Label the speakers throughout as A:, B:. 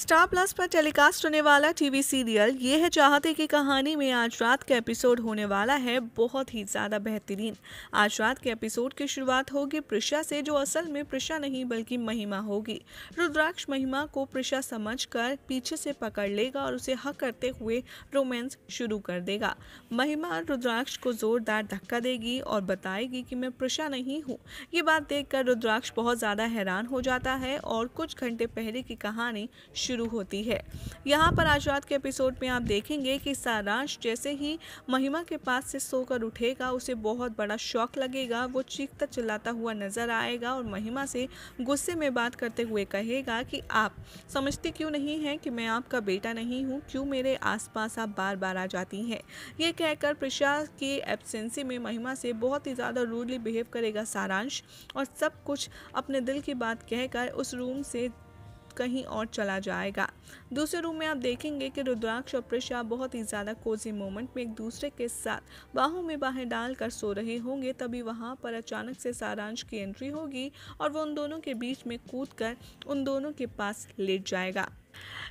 A: Star plus पर telecast होने वाला टीवी सीरियल, ये है चाहते की कहानी में आज रात का एपिसोड होने वाला है बहुत ही ज़्यादा बेहतरीन। आज रात के एपिसोड की शुरुआत होगी प्रिशा से, जो असल में प्रिशा नहीं बल्कि महिमा होगी। रुद्राक्ष महिमा को प्रिशा समझकर पीछे से पकड़ लेगा और उसे हक करते हुए रोमांस शुरू कर देगा। महिमा रुद्राक्ष को जोरदार धक्का देगी और बताएगी कि मैं प्रिशा नहीं हूँ। ये बात देखकर रुद्राक्ष बहुत ज़्यादा हैरान हो जाता है और कुछ घंटे पहले की कहानी शुरू होती है। यहाँ पर आज रात के एपिसोड में आप देखेंगे कि सारांश जैसे ही महिमा के पास से सोकर उठेगा, उसे बहुत बड़ा शौक लगेगा, वो चीखता चिल्लाता हुआ नज़र आएगा और महिमा से गुस्से में बात करते हुए कहेगा कि, आप समझते क्यों नहीं हैं कि मैं आपका बेटा नहीं हूँ? क्यों मेरे आसपास आप बार बार आ जाती हैं? ये कहकर प्रशा की एब्सेंसी में महिमा से बहुत ही ज़्यादा रूडली बिहेव करेगा सारांश और सब कुछ अपने दिल की बात कहकर उस रूम से कहीं और चला जाएगा। दूसरे रूम में आप देखेंगे कि रुद्राक्ष और प्रशा बहुत ही ज़्यादा कोजी मोमेंट में एक दूसरे के साथ बाहों में बाहें डालकर सो रहे होंगे, तभी वहाँ पर अचानक से सारांश की एंट्री होगी और वो उन दोनों के बीच में कूद कर उन दोनों के पास लेट जाएगा।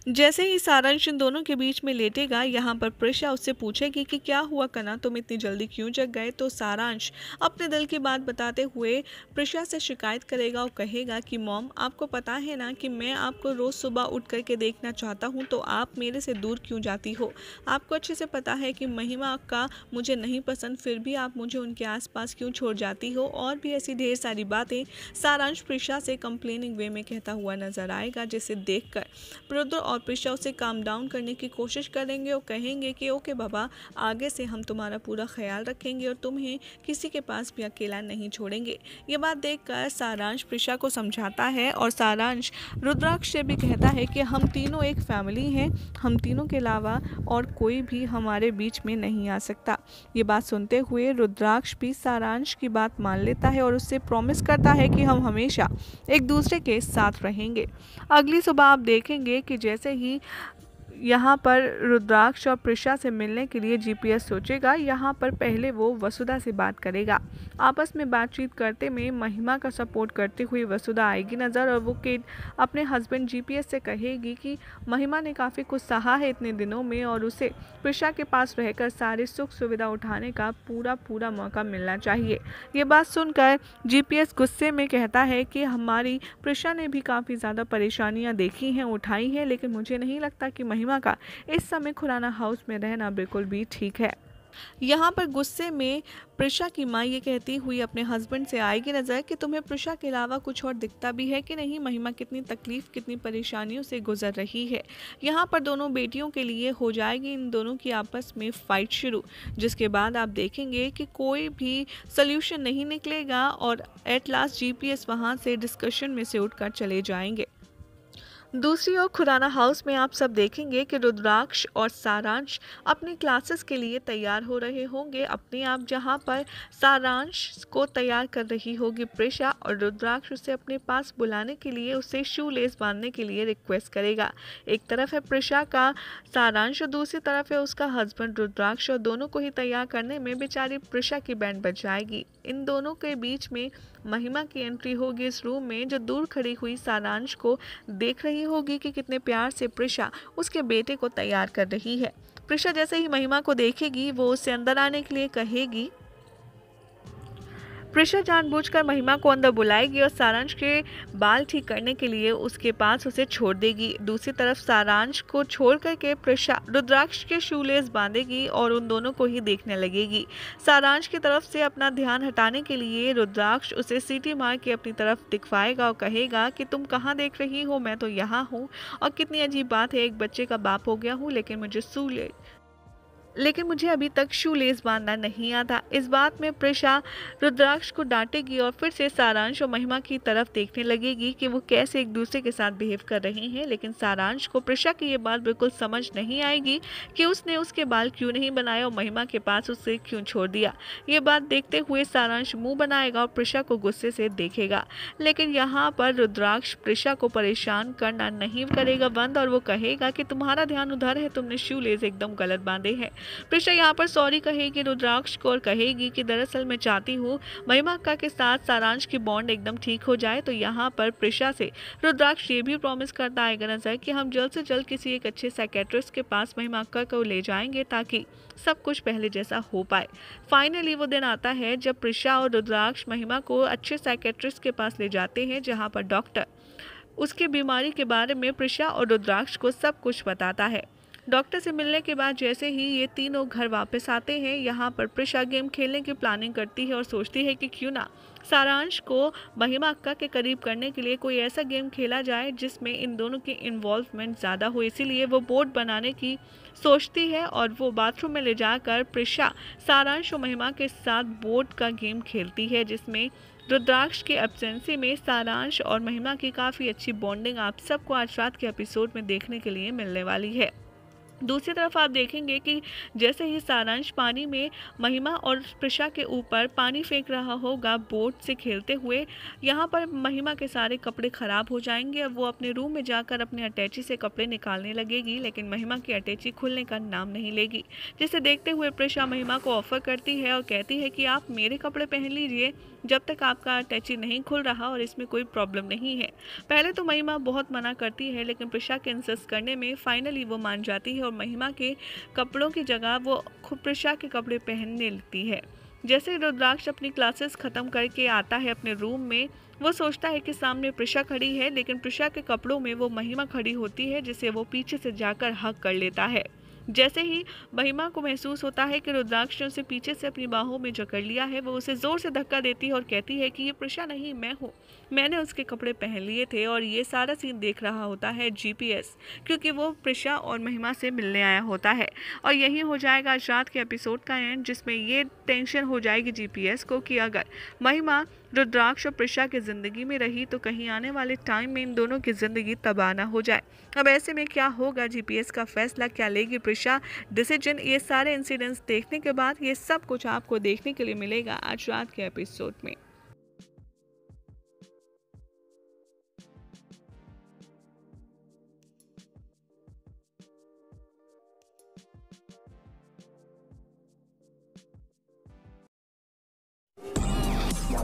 A: जैसे ही सारांश इन दोनों के बीच में लेटेगा, यहाँ पर प्रिशा उससे पूछेगी कि क्या हुआ कना, तुम इतनी जल्दी क्यों जग गए? तो सारांश अपने दिल की बात बताते हुए प्रिशा से शिकायत करेगा और कहेगा कि, मॉम, आपको पता है ना कि मैं आपको रोज़ सुबह उठ करके देखना चाहता हूँ तो आप मेरे से दूर क्यों जाती हो? आपको अच्छे से पता है कि महिमा का मुझे नहीं पसंद, फिर भी आप मुझे उनके आसपास क्यों छोड़ जाती हो? और भी ऐसी ढेर सारी बातें सारांश प्रिशा से कंप्लेनिंग वे में कहता हुआ नज़र आएगा, जिसे देखकर रुद्र और प्रिशा उसे काम डाउन करने की कोशिश करेंगे और कहेंगे कि, ओके बाबा, आगे से हम तुम्हारा पूरा ख्याल रखेंगे और तुम्हें किसी के पास भी अकेला नहीं छोड़ेंगे। ये बात देखकर सारांश प्रिशा को समझाता है और सारांश रुद्राक्ष से भी कहता है कि, हम तीनों एक फैमिली हैं, हम तीनों के अलावा और कोई भी हमारे बीच में नहीं आ सकता। ये बात सुनते हुए रुद्राक्ष भी सारांश की बात मान लेता है और उससे प्रॉमिस करता है कि हम हमेशा एक दूसरे के साथ रहेंगे। अगली सुबह आप देखेंगे कि जैसे ही यहाँ पर रुद्राक्ष और प्रिशा से मिलने के लिए जीपीएस सोचेगा। यहाँ पर पहले वो वसुधा से बात करेगा। आपस में बातचीत करते में महिमा का सपोर्ट करते हुए वसुधा आएगी नज़र और वो के अपने हस्बैंड जीपीएस से कहेगी कि महिमा ने काफ़ी कुछ सहा है इतने दिनों में और उसे प्रिशा के पास रहकर सारे सुख सुविधा उठाने का पूरा पूरा मौका मिलना चाहिए। ये बात सुनकर जीपीएस गुस्से में कहता है कि हमारी प्रिशा ने भी काफ़ी ज़्यादा परेशानियाँ देखी हैं, उठाई हैं, लेकिन मुझे नहीं लगता कि महिमा महिमा का। इस समय खुराना हाउस में रहना बिल्कुल भी ठीक है। यहाँ पर गुस्से में प्रिशा की माँ ये कहती हुई अपने हस्बैंड से आएगी नज़र कि तुम्हें प्रिशा के अलावा कुछ और दिखता भी है कि नहीं? महिमा कितनी तकलीफ़, कितनी परेशानियों से गुजर रही है। यहाँ पर दोनों बेटियों के लिए हो जाएगी इन दोनों की आपस में फ़ाइट शुरू, जिसके बाद आप देखेंगे कि कोई भी सोल्यूशन नहीं निकलेगा और एट लास्ट जी पी वहाँ से डिस्कशन में से उठकर चले जाएँगे। दूसरी ओर खुराना हाउस में आप सब देखेंगे कि रुद्राक्ष और सारांश अपनी क्लासेस के लिए तैयार हो रहे होंगे। अपने आप जहाँ पर सारांश को तैयार कर रही होगी प्रेशा और रुद्राक्ष उसे अपने पास बुलाने के लिए, उसे शू लेस बांधने के लिए रिक्वेस्ट करेगा। एक तरफ़ है प्रेशा का सारांश और दूसरी तरफ़ है उसका हस्बैंड रुद्राक्ष और दोनों को ही तैयार करने में बेचारी प्रेशा की बैंड बच जाएगी इन दोनों के बीच में महिमा की एंट्री होगी इस रूम में, जो दूर खड़ी हुई सारांश को देख रही होगी कि कितने प्यार से प्रिशा उसके बेटे को तैयार कर रही है। प्रिशा जैसे ही महिमा को देखेगी, वो उससे अंदर आने के लिए कहेगी प्रिशा जानबूझकर महिमा को अंदर बुलाएगी और सारांश के बाल ठीक करने के लिए उसके पास उसे छोड़ देगी। दूसरी तरफ़ सारांश को छोड़ करके प्रिशा, रुद्राक्ष के शूलेस बांधेगी और उन दोनों को ही देखने लगेगी। सारांश की तरफ़ से अपना ध्यान हटाने के लिए रुद्राक्ष उसे सीटी मार के अपनी तरफ़ दिखवाएगा और कहेगा कि, तुम कहाँ देख रही हो? मैं तो यहाँ हूँ और कितनी अजीब बात है, एक बच्चे का बाप हो गया हूँ, लेकिन मुझे सूले लेकिन मुझे अभी तक शू लेस बांधना नहीं आता। इस बात में प्रिशा रुद्राक्ष को डांटेगी और फिर से सारांश और महिमा की तरफ़ देखने लगेगी कि वो कैसे एक दूसरे के साथ बिहेव कर रहे हैं। लेकिन सारांश को प्रिशा की ये बात बिल्कुल समझ नहीं आएगी कि उसने उसके बाल क्यों नहीं बनाए और महिमा के पास उसे क्यों छोड़ दिया। ये बात देखते हुए सारांश मुँह बनाएगा और प्रिशा को गुस्से से देखेगा। लेकिन यहाँ पर रुद्राक्ष प्रिशा को परेशान करना नहीं करेगा बंद और वो कहेगा कि तुम्हारा ध्यान उधर है, तुमने शू लेस एकदम गलत बांधे हैं। प्रिशा यहाँ पर सॉरी कहेगी, रुद्राक्ष को और कहेगी कि दरअसल मैं चाहती हूँ महिमा अक्का के साथ सारांश की बॉन्ड एकदम ठीक हो जाए तो यहाँ पर प्रिशा से रुद्राक्ष ये भी प्रॉमिस करता आएगा नज़र कि हम जल्द से जल्द किसी एक अच्छे साइकेट्रिस्ट के पास महिमा अक्का को ले जाएँगे ताकि सब कुछ पहले जैसा हो पाए। फाइनली वो दिन आता है जब प्रिशा और रुद्राक्ष महिमा को अच्छे साइकेट्रिस्ट के पास ले जाते हैं, जहाँ पर डॉक्टर उसके बीमारी के बारे में प्रिशा और रुद्राक्ष को सब कुछ बताता है। डॉक्टर से मिलने के बाद जैसे ही ये तीनों घर वापस आते हैं, यहाँ पर प्रिशा गेम खेलने की प्लानिंग करती है और सोचती है कि क्यों ना सारांश को महिमा अक्का के करीब करने के लिए कोई ऐसा गेम खेला जाए जिसमें इन दोनों की इन्वॉल्वमेंट ज़्यादा हो। इसीलिए वो बोर्ड बनाने की सोचती है और वो बाथरूम में ले जाकर प्रिशा, सारांश और महिमा के साथ बोर्ड का गेम खेलती है, जिसमें रुद्राक्ष के एब्सेंसी में सारांश और महिमा की काफ़ी अच्छी बॉन्डिंग आप सबको आज रात के एपिसोड में देखने के लिए मिलने वाली है। दूसरी तरफ़ आप देखेंगे कि जैसे ही सारांश पानी में महिमा और प्रिशा के ऊपर पानी फेंक रहा होगा, बोट से खेलते हुए, यहाँ पर महिमा के सारे कपड़े ख़राब हो जाएँगे वो अपने रूम में जाकर अपने अटैची से कपड़े निकालने लगेगी, लेकिन महिमा की अटैची खुलने का नाम नहीं लेगी, जिसे देखते हुए प्रिशा महिमा को ऑफ़र करती है और कहती है कि आप मेरे कपड़े पहन लीजिए, जब तक आपका अटैची नहीं खुल रहा और इसमें कोई प्रॉब्लम नहीं है। पहले तो महिमा बहुत मना करती है, लेकिन प्रशा के इंसिस्ट करने में फाइनली वो मान जाती है और महिमा के कपड़ों की जगह वो खुप्रशा के कपड़े पहनने लगती है। जैसे रुद्राक्ष अपनी क्लासेस ख़त्म करके आता है अपने रूम में, वो सोचता है कि सामने प्रशा खड़ी है, लेकिन प्रशा के कपड़ों में वो महिमा खड़ी होती है, जिसे वो पीछे से जाकर हक कर लेता है। जैसे ही महिमा को महसूस होता है कि रुद्राक्ष ने उसे पीछे से अपनी बाहों में जकड़ लिया है, वो उसे ज़ोर से धक्का देती है और कहती है कि ये प्रशा नहीं, मैं हूँ। मैंने उसके कपड़े पहन लिए थे और ये सारा सीन देख रहा होता है जीपीएस क्योंकि वो प्रिशा और महिमा से मिलने आया होता है। और यही हो जाएगा आज रात के एपिसोड का एंड जिसमें ये टेंशन हो जाएगी जीपीएस को कि अगर महिमा रुद्राक्ष और प्रिशा की ज़िंदगी में रही तो कहीं आने वाले टाइम में इन दोनों की ज़िंदगी तबाह ना हो जाए। अब ऐसे में क्या होगा? जीपीएस का फैसला क्या लेगी प्रशा? डिसीज़न ये सारे इंसिडेंट्स देखने के बाद ये सब कुछ आपको देखने के लिए मिलेगा आज रात के एपिसोड में।